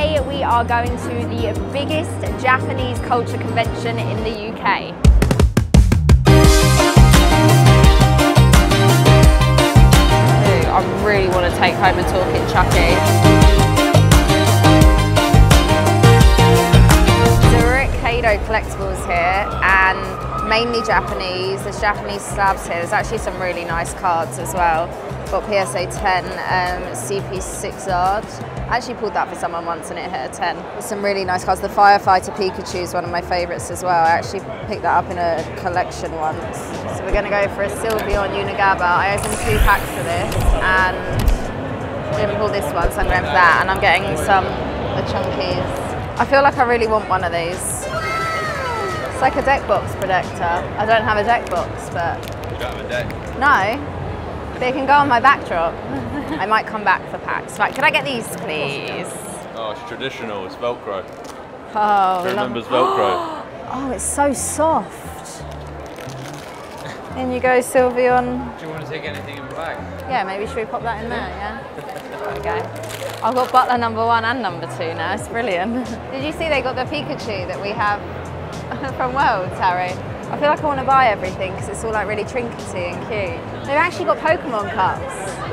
Today we are going to the biggest Japanese culture convention in the UK. Ooh, I really want to take home a talking Chucky. Zurich Kado Collectibles here and mainly Japanese. There's Japanese slabs here. There's actually some really nice cards as well. Got PSA 10, um, CP6 Zard. I actually pulled that for someone once and it hit a 10. Some really nice cars. The Firefighter Pikachu is one of my favourites as well. I actually picked that up in a collection once. So we're going to go for a Sylveon Unigaba. I opened two packs for this and didn't pull this one, so I'm going for that. And I'm getting some the chunkies. I feel like I really want one of these. It's like a deck box protector. I don't have a deck box, but... You don't have a deck? No. But it can go on my backdrop. I might come back for packs. Right, can I get these, please? Oh, it's traditional. It's Velcro. Oh, Who remembers Velcro? oh, it's so soft. In you go, Sylveon. Do you want to take anything in the bag? Yeah, maybe should we pop that in there, yeah? There. I've got Butler number one and number two now, it's brilliant. Did you see they got the Pikachu that we have from Worlds, Harry? I feel like I want to buy everything because it's all like really trinkety and cute. They've actually got Pokemon cups.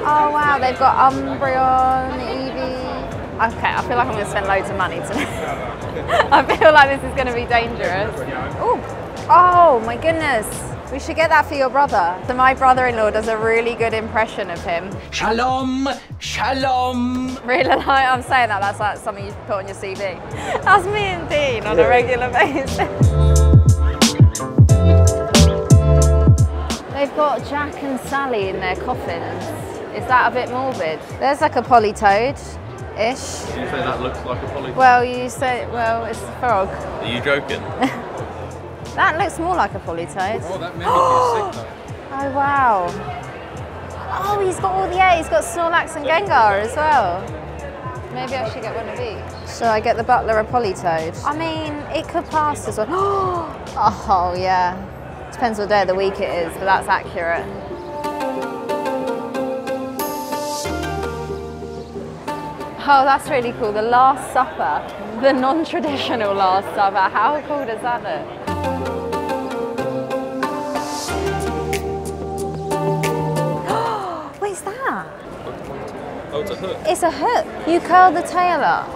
Oh wow, they've got Umbreon, Eevee. Okay, I feel like I'm going to spend loads of money tonight. I feel like this is going to be dangerous. Oh, oh my goodness. We should get that for your brother. So my brother-in-law does a really good impression of him. Shalom, shalom. Really like I'm saying that, that's like something you put on your CV. That's me and Dean on a regular basis. They've got Jack and Sally in their coffins. Is that a bit morbid? There's like a Politoed-ish. You say that looks like a poly? Well, you say, well, it's a frog. Are you joking? That looks more like a Politoed. Oh, that mimic is sick though. Oh, wow. Oh, he's got all the, yeah, he's got Snorlax and Gengar as well. Maybe I should get one of each. Shall I get the Butler a Politoed? I mean, it could pass as well. Oh, yeah. Depends what day of the week it is, but that's accurate. Oh, that's really cool. The Last Supper, the non-traditional Last Supper. How cool does that look? What's that? Oh, it's a hook. It's a hook. You curl the tail up.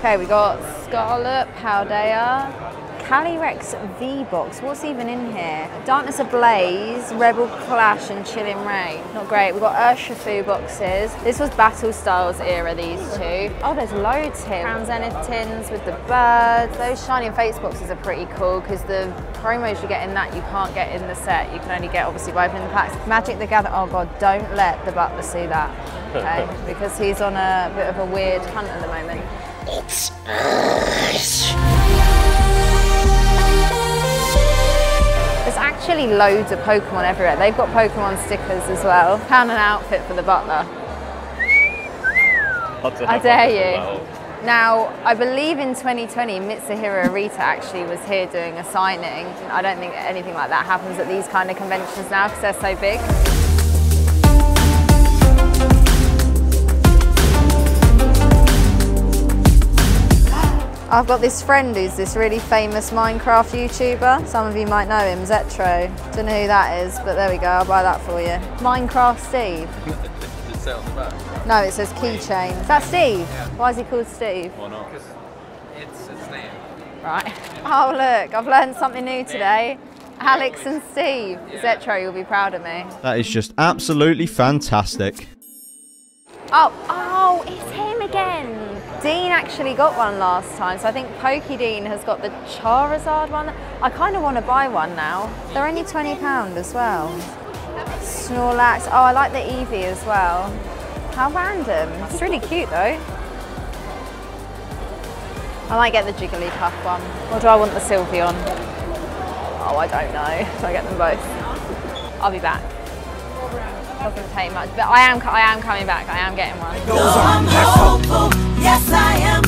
Okay, we got Scarlet, Paldea, Calyrex V-Box. What's even in here? Darkness Ablaze, Rebel Clash, and Chilling Reign. Not great. We've got Urshifu boxes. This was Battle Styles era, these two. Oh, there's loads here. Crown Zenith tins with the birds. Those Shining Fates boxes are pretty cool because the promos you get in that you can't get in the set. You can only get obviously by opening the packs. Magic the Gather. Oh god, don't let the butler see that. Okay, because he's on a bit of a weird hunt at the moment. There's actually loads of Pokemon everywhere. They've got Pokemon stickers as well. Found an outfit for the butler. I dare you. Now, I believe in 2020, Mitsuhiro Arita actually was here doing a signing. I don't think anything like that happens at these kind of conventions now because they're so big. I've got this friend who's this really famous Minecraft YouTuber. Some of you might know him, Zetro. Don't know who that is, but there we go, I'll buy that for you. Minecraft Steve. Does it say on the back? No, it says keychain. Is that Steve? Why is he called Steve? Why not? Because it's his name. Right. Oh look, I've learned something new today. Alex and Steve. Zetro, you'll be proud of me. That is just absolutely fantastic. Oh, oh, it's him again. Dean actually got one last time, so I think Poki Dean has got the Charizard one. I kind of want to buy one now. They're only £20 as well. Snorlax. Oh, I like the Eevee as well. How random. It's really cute though. I might get the Jigglypuff one. Or do I want the Sylveon? Oh, I don't know. So I get them both. I'll be back. Doesn't take much, but I am, I am coming back. I am getting one. I'm hopeful, yes I am.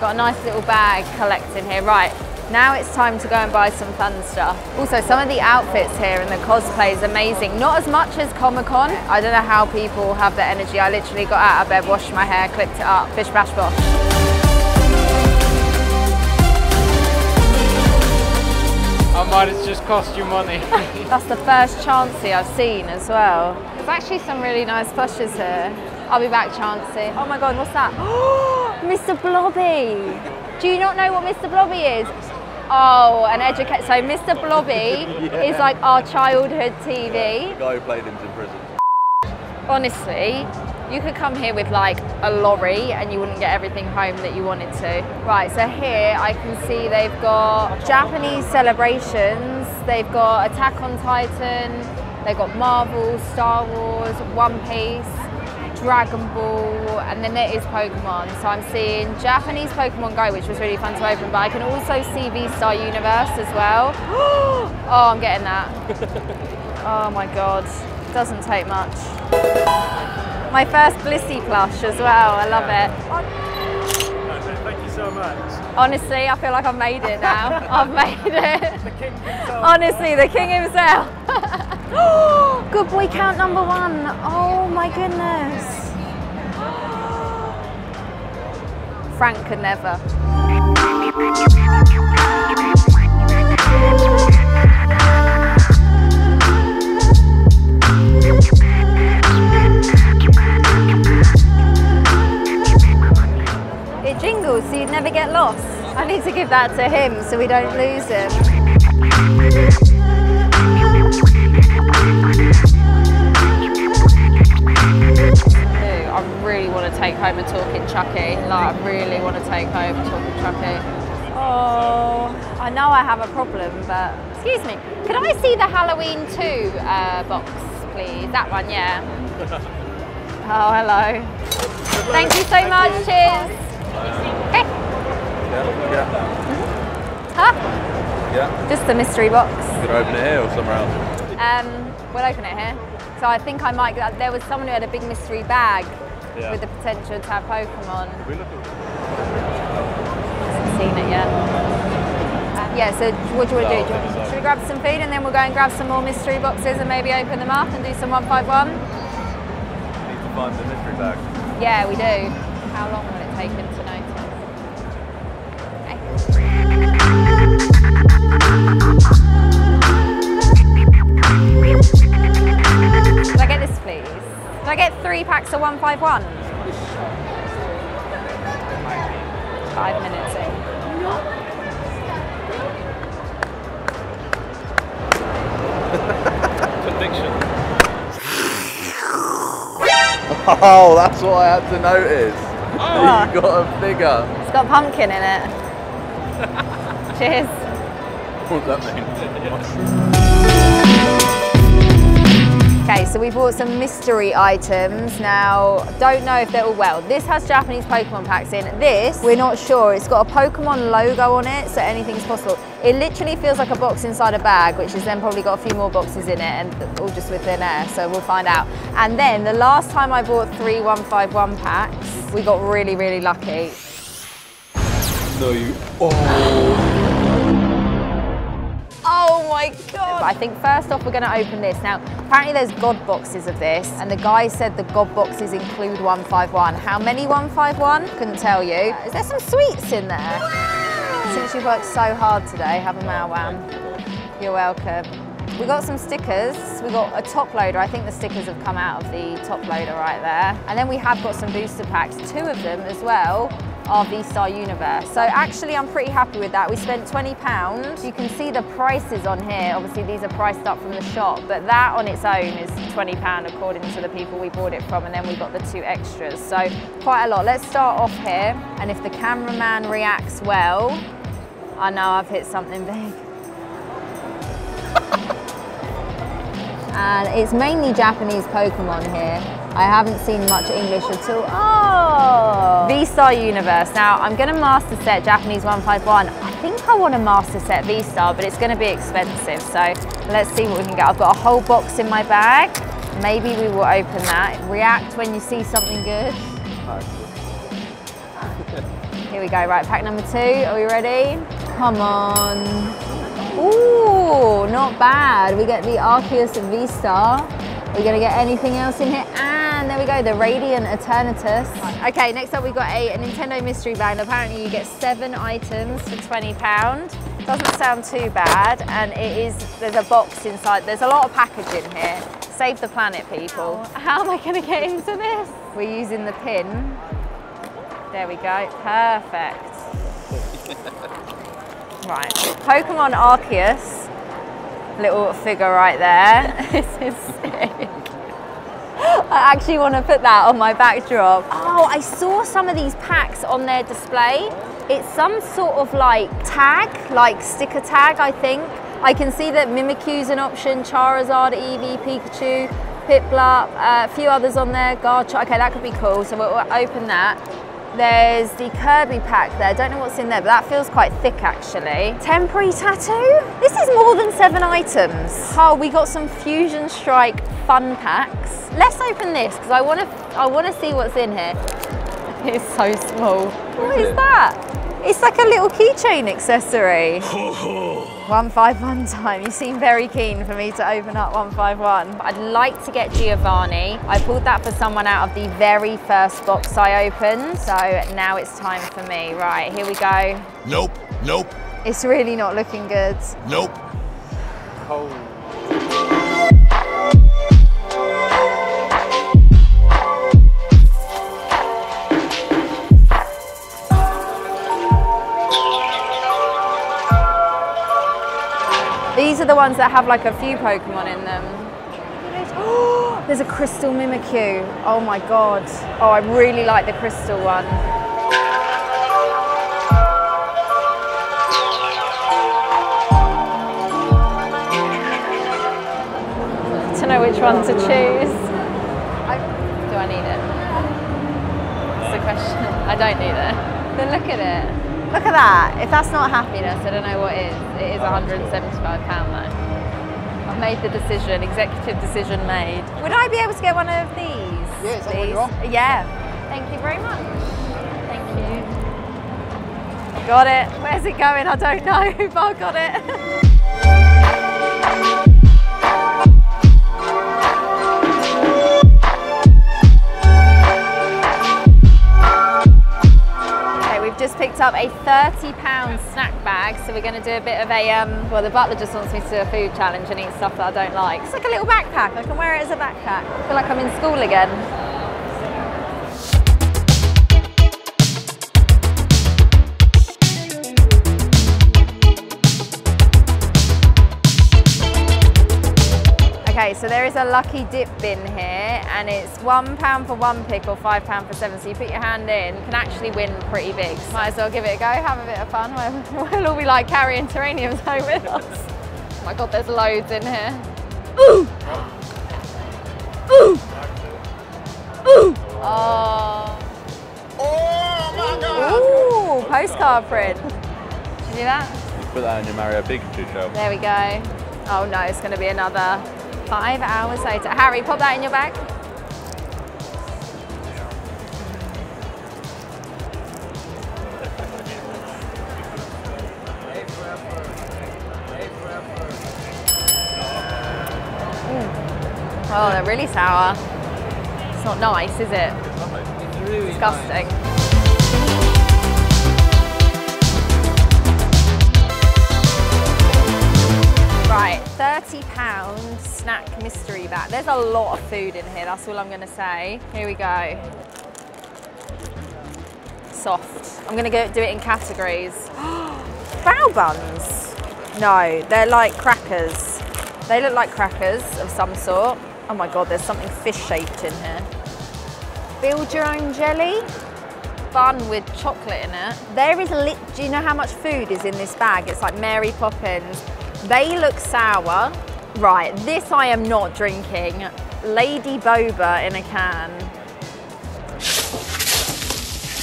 Got a nice little bag collected here. Right, Now it's time to go and buy some fun stuff. Also, some of the outfits here and the cosplay is amazing. Not as much as Comic Con. I don't know how people have the energy. I literally got out of bed, washed my hair, clipped it up, bish bash bosh. I might have just cost you money. That's the first Chansey I've seen as well. There's actually some really nice plushes here. I'll be back, Chansey. Oh my God, what's that? Mr. Blobby. Do you not know what Mr. Blobby is? Oh, an educate. So Mr. Blobby is like our childhood TV. The guy who played him's in prison. Honestly, you could come here with like a lorry and you wouldn't get everything home that you wanted to. Right, so here I can see they've got Japanese celebrations, they've got Attack on Titan, they've got Marvel, Star Wars, One Piece, Dragon Ball, and then there is Pokemon. So I'm seeing Japanese Pokemon Go, which was really fun to open, but I can also see V-Star Universe as well. oh, I'm getting that. Oh my god, doesn't take much. My first Blissey plush as well, I love it. Thank you so much. Honestly, I feel like I've made it now. I've made it. The king himself. Honestly, the king himself. Good boy count number one. Oh my goodness. Frank could never. It jingles so you'd never get lost. I need to give that to him so we don't lose him. Take home a talking Chucky. Like, I really want to take home a talking Chucky. Oh, I know I have a problem, but excuse me. Could I see the Halloween 2 uh, box, please? That one, yeah. Oh, hello. Thank you so much. Cheers. Okay. Yeah. Huh? Yeah. Just the mystery box. Could I open it here or somewhere else? Um, we'll open it here. So I think I might. There was someone who had a big mystery bag Yeah. with the potential to have Pokemon. We look at Hasn't seen it yet. Uh, yeah. So what do you want to do? do should we grab some food and then we'll go and grab some more mystery boxes and maybe open them up and do some 151? need to find the mystery bag. Yeah, we do. How long will it take get three packs of 151? Five minutes in. Conviction. Oh, that's what I had to notice. Oh. You got a figure. It's got pumpkin in it. Cheers. What does that mean? So we bought some mystery items. Now, don't know if they're all well. This has Japanese Pokemon packs in. This, we're not sure. It's got a Pokemon logo on it, so anything's possible. It literally feels like a box inside a bag, which has then probably got a few more boxes in it and all just with thin air, so we'll find out. And then the last time I bought three 151 packs, we got really, really lucky. No, you. Oh. Oh my god! I think first off we're going to open this. Now, apparently there's God boxes of this, and the guy said the God boxes include 151. How many 151? Couldn't tell you. Is there some sweets in there? Since you've worked so hard today, have a Malwam. You're welcome. We got some stickers. We got a top loader. I think the stickers have come out of the top loader right there. And then we have got some booster packs, two of them as well are V-Star Universe. So actually I'm pretty happy with that. We spent 20 pounds. You can see the prices on here. Obviously these are priced up from the shop, but that on its own is 20 pound according to the people we bought it from. And then we got the two extras. So quite a lot. Let's start off here. And if the cameraman reacts well, I know I've hit something big. and it's mainly Japanese Pokemon here. I haven't seen much English at all. Oh! V-Star Universe. Now, I'm going to master set Japanese 151. I think I want to master set V-Star, but it's going to be expensive. So let's see what we can get. I've got a whole box in my bag. Maybe we will open that. React when you see something good. Here we go, right, pack number two. Are we ready? Come on. Ooh, not bad. We get the Arceus V-Star. Are We're gonna get anything else in here. And there we go, the Radiant Eternatus. Okay, next up we've got a, a Nintendo mystery bag. Apparently you get seven items for 20 pound. Doesn't sound too bad. And it is, there's a box inside. There's a lot of packaging here. Save the planet, people. How am I gonna get into this? We're using the pin. There we go, perfect. Right, Pokemon Arceus. Little figure right there. this is sick. I actually want to put that on my backdrop. Oh, I saw some of these packs on their display. It's some sort of like tag, like sticker tag, I think. I can see that Mimikyu's an option, Charizard, Eevee, Pikachu, Piplup, uh, a few others on there, Garchomp. Okay, that could be cool. So we'll, we'll open that. There's the Kirby pack there. Don't know what's in there, but that feels quite thick actually. Temporary tattoo? This is more than seven items. Oh, we got some Fusion Strike fun packs. Let's open this because I want to I want to see what's in here. It's so small. What is that? It's like a little keychain accessory. 151 time. You seem very keen for me to open up 151. I'd like to get Giovanni. I pulled that for someone out of the very first box I opened. So now it's time for me. Right, here we go. Nope, nope, It's really not looking good. nope. These are the ones that have like a few Pokemon in them. There's a Crystal Mimikyu. Oh my god. Oh, I really like the Crystal one. To know which one to choose. I, do I need it? That's the question. I don't need it. But look at it. Look at that. If that's not happiness, I don't know what is. It is oh, £175 though. I've made the decision, executive decision made. Would I be able to get one of these? Yeah, is that what please? you want? Yeah. Thank you very much. Thank you. Got it. Where's it going? I don't know, but I got it. picked up a 30 pound snack bag. So we're gonna do a bit of a, um, well the butler just wants me to do a food challenge and eat stuff that I don't like. It's like a little backpack, I can wear it as a backpack. I feel like I'm in school again. Okay, so there is a lucky dip bin here, and it's one pound for one pick or five pound for seven. So you put your hand in, can actually win pretty big. Might as well give it a go, have a bit of fun. We'll, we'll all be like carrying terraniums home with us. Oh my god, there's loads in here. Ooh! Ooh! Ooh! Oh. Oh my God! Ooh, postcard print. Did you see that? Put that in your Mario Pikachu shelf. There we go. Oh no, it's going to be another five hours later. Harry, pop that in your bag. Oh, they're really sour. It's not nice, is it? It's really Disgusting. Right, £30 snack mystery bag. There's a lot of food in here, that's all I'm gonna say. Here we go. Soft. I'm gonna go do it in categories. Brow buns? No, they're like crackers. They look like crackers of some sort. Oh my God, there's something fish shaped in here. Build your own jelly? bun with chocolate in it. There is a lit, do you know how much food is in this bag? It's like Mary Poppins. They look sour. Right, this I am not drinking. Lady Boba in a can.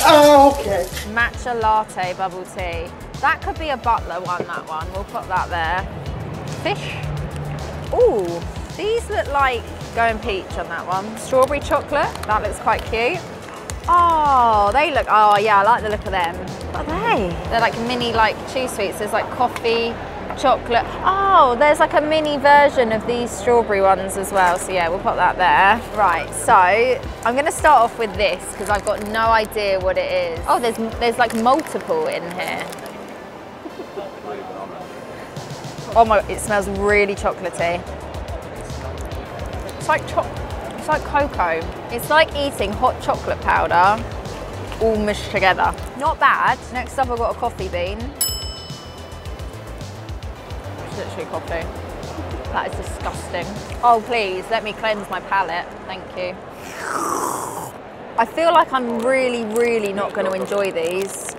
Oh, okay. Matcha latte bubble tea. That could be a butler one, that one. We'll put that there. Fish. Ooh, these look like going peach on that one. Strawberry chocolate, that looks quite cute. Oh, they look, oh yeah, I like the look of them. What are they? They're like mini like chew sweets. There's like coffee, chocolate. Oh, there's like a mini version of these strawberry ones as well. So yeah, we'll put that there. Right, so I'm gonna start off with this because I've got no idea what it is. Oh, there's there's like multiple in here. Oh my, it smells really chocolatey. It's like cho it's like cocoa. It's like eating hot chocolate powder all mushed together. Not bad. Next up I've got a coffee bean. It's literally coffee. That is disgusting. Oh please, let me cleanse my palate. Thank you. I feel like I'm really, really not going to enjoy these.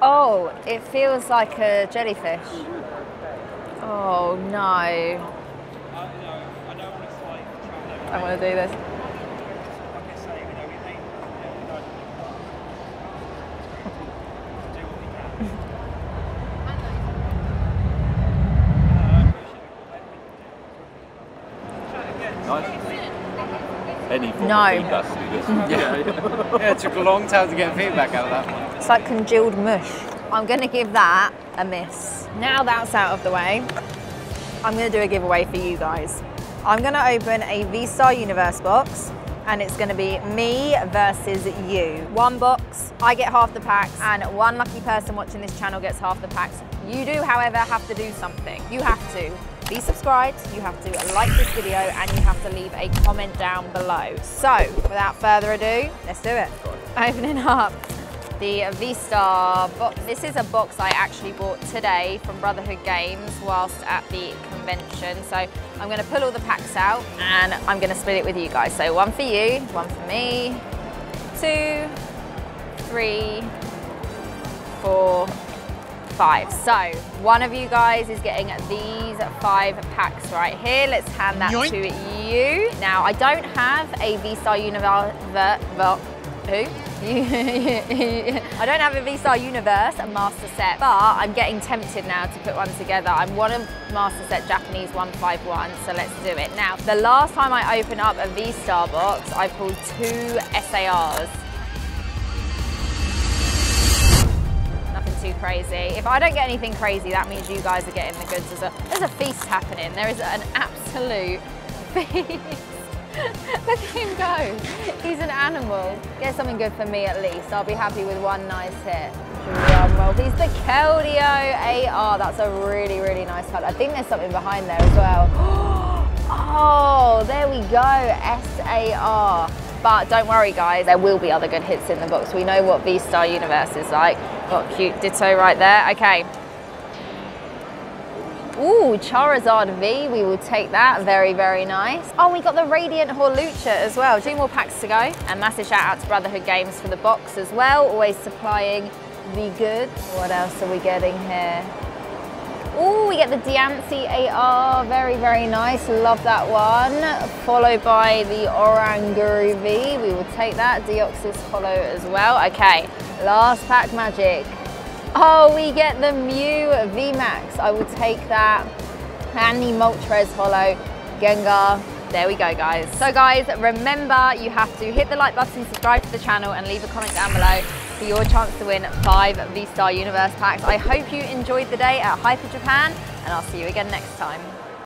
Oh, it feels like a jellyfish. Oh no. I want to do this. Any form No. feedback would yeah, yeah, it took a long time to get feedback out of that one. It's like congealed mush. I'm gonna give that a miss. Now that's out of the way, I'm gonna do a giveaway for you guys. I'm gonna open a V-Star Universe box and it's gonna be me versus you. One box, I get half the packs and one lucky person watching this channel gets half the packs. You do, however, have to do something. You have to be subscribed, you have to like this video and you have to leave a comment down below. So, without further ado, let's do it. Opening up the V-Star box. This is a box I actually bought today from Brotherhood Games whilst at the convention. So I'm gonna pull all the packs out and I'm gonna split it with you guys. So one for you, one for me, two, three, four, five. So one of you guys is getting these five packs right here. Let's hand that to you. Now I don't have a V-Star Universe, I don't have a V-Star Universe a Master Set, but I'm getting tempted now to put one together. I'm one of Master Set Japanese 151, so let's do it. Now, the last time I opened up a V-Star box, I pulled two SARs. Nothing too crazy. If I don't get anything crazy, that means you guys are getting the goods. There's a, there's a feast happening. There is an absolute feast. Look at him go. He's an animal. Get something good for me at least. I'll be happy with one nice hit. Drum roll. He's the Keldeo AR. That's a really, really nice card. I think there's something behind there as well. Oh, there we go. SAR. But don't worry guys, there will be other good hits in the box. We know what V-Star Universe is like. Got cute ditto right there. Okay, Ooh, Charizard V, we will take that. Very, very nice. Oh, we got the Radiant Hawlucha as well. Two more packs to go. And massive shout out to Brotherhood Games for the box as well. Always supplying the goods. What else are we getting here? Ooh, we get the Diancie AR. Very, very nice. Love that one. Followed by the Oranguru V. We will take that. Deoxys Holo as well. Okay, last pack magic. Oh, we get the Mew VMAX. I will take that. And the Moltres Holo Gengar. There we go, guys. So guys, remember you have to hit the like button, subscribe to the channel, and leave a comment down below for your chance to win five V-Star Universe packs. I hope you enjoyed the day at Hyper Japan, and I'll see you again next time.